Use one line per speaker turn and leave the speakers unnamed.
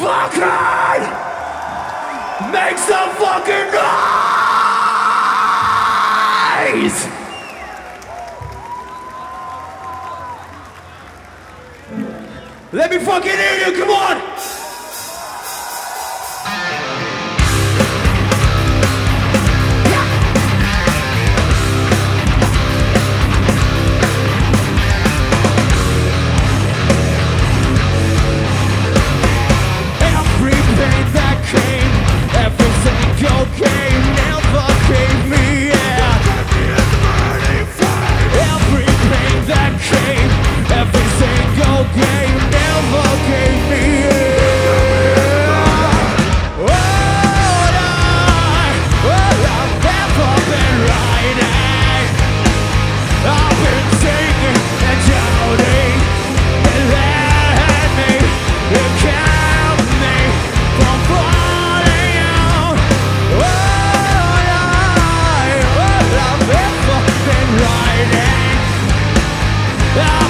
fucking make some fucking noise! Let me fucking hear you, come on! Yeah.